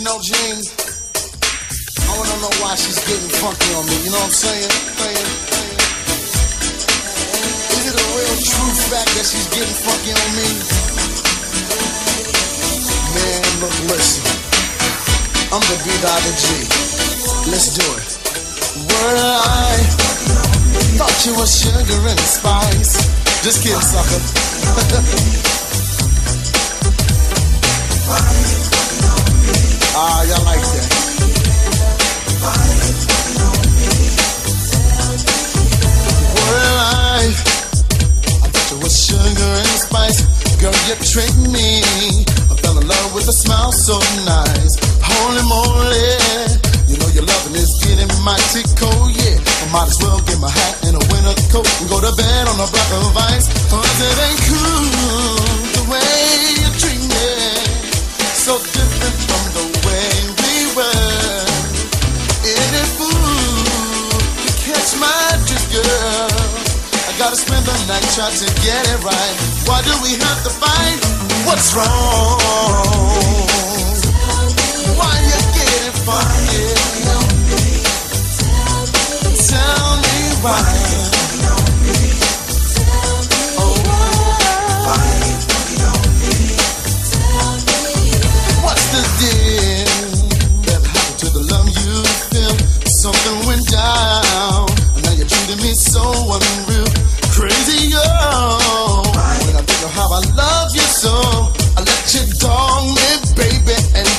You know, Jean, I wanna know why she's getting funky on me. You know what I'm saying? saying, saying. Is it a real true fact that she's getting funky on me? Man, look, listen. I'm the B dot G. Let's do it. Well, I thought you were sugar and spice. Just kidding, sucker. Ah, y'all like that. Well, I, I thought you was sugar and spice. Girl, you tricked me. I fell in love with a smile so nice. Holy moly. You know your loving is getting mighty cold, yeah. I might as well get my hat and a winter coat and go to bed on a block of ice. Cause it ain't cool the way you treat me. So different I gotta spend the night trying to get it right. Why do we have to fight? What's wrong? Why you getting funky?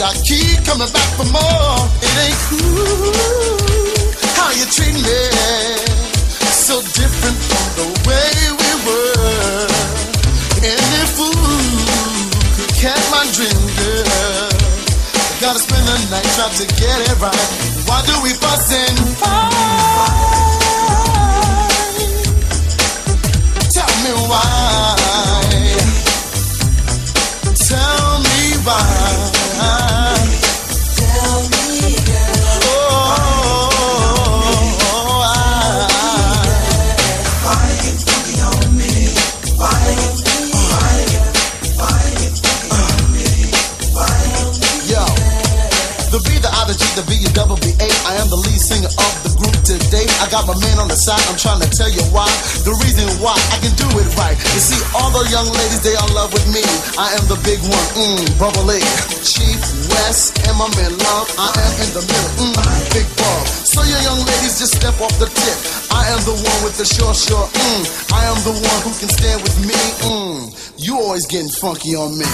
I keep coming back for more. It ain't cool how you treat me, so different from the way we were. Any fool could catch my dream, girl. Gotta spend the night trying to get it right. Why do we fuss and fight? Tell me why. Tell me why. I got my man on the side, I'm trying to tell you why. The reason why I can do it right. You see, all the young ladies, they are in love with me. I am the big one, mmm, bubbly. Chief West, and my man Love, I am in the middle, mmm, big Bob. So you young ladies, just step off the tip. I am the one with the short, short, mmm. I am the one who can stand with me, mmm. You always getting funky on me.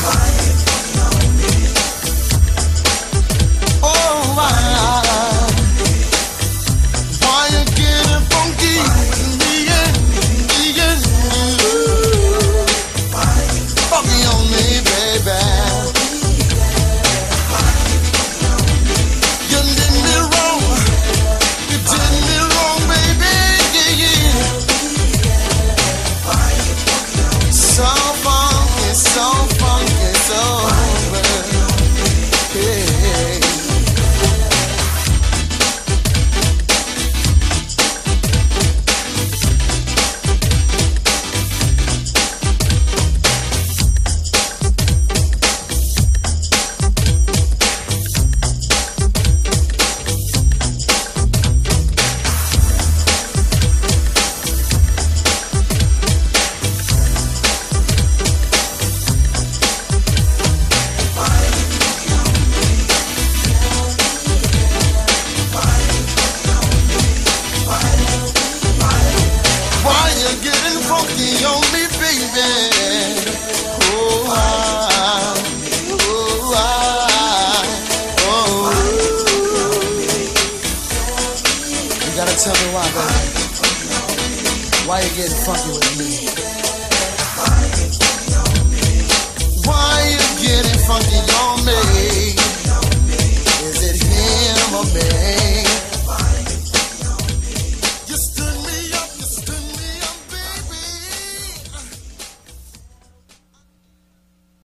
Tell me why, baby. Why you getting funky with me?